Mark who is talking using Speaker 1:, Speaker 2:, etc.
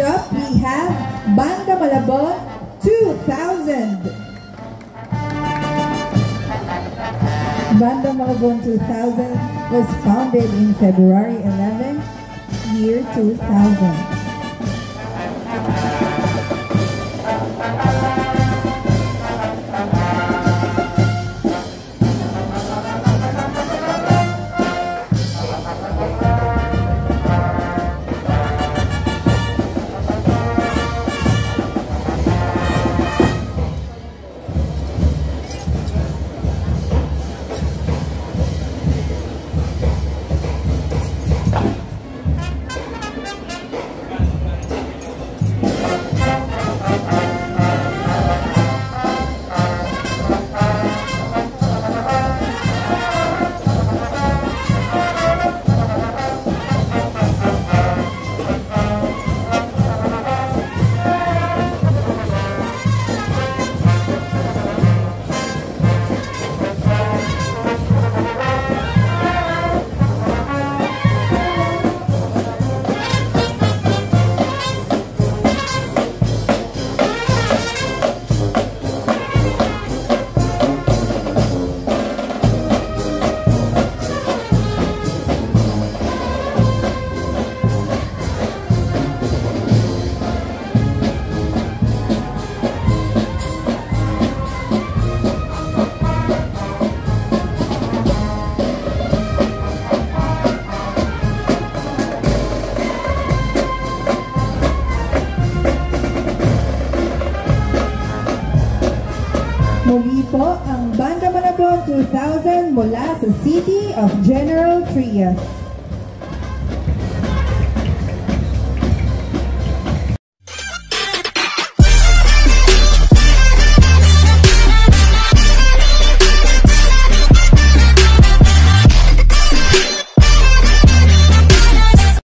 Speaker 1: up, we have Banda Malabon 2000. Banda Malabon 2000 was founded in February 11, year 2000. 2000 mula sa City of General Trias.